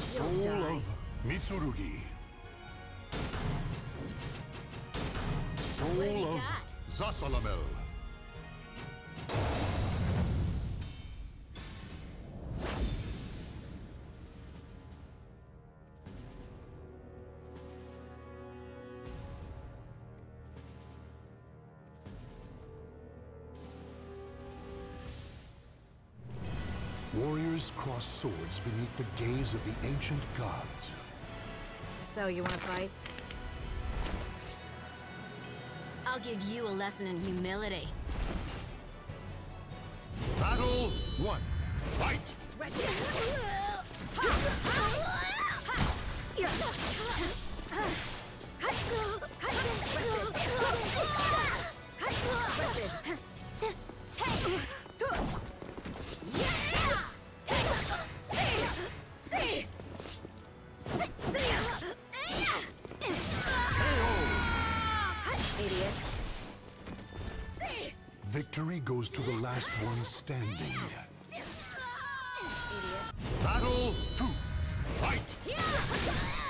Soul of Mitsurugi. Soul of Zasalamel. Warriors cross swords beneath the gaze of the ancient gods. So, you wanna fight? I'll give you a lesson in humility. Goes to the last one standing. Idiot. Battle two. Fight!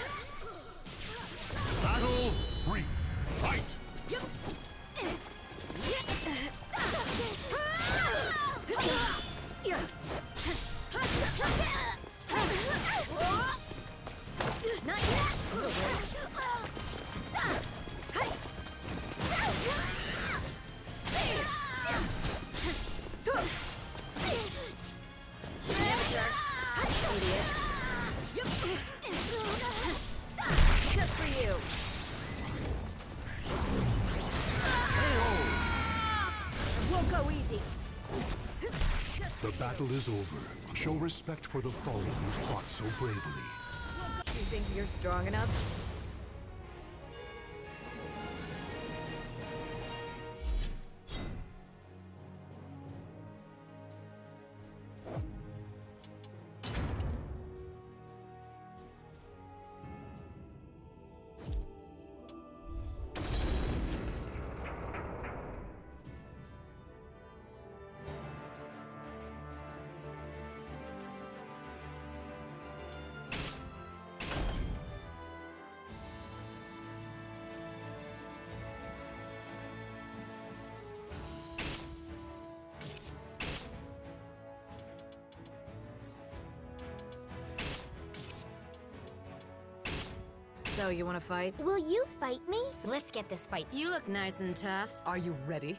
Battle is over. Show respect for the fallen who fought so bravely. You think you're strong enough? So, you wanna fight? Will you fight me? let's get this fight. You look nice and tough. Are you ready?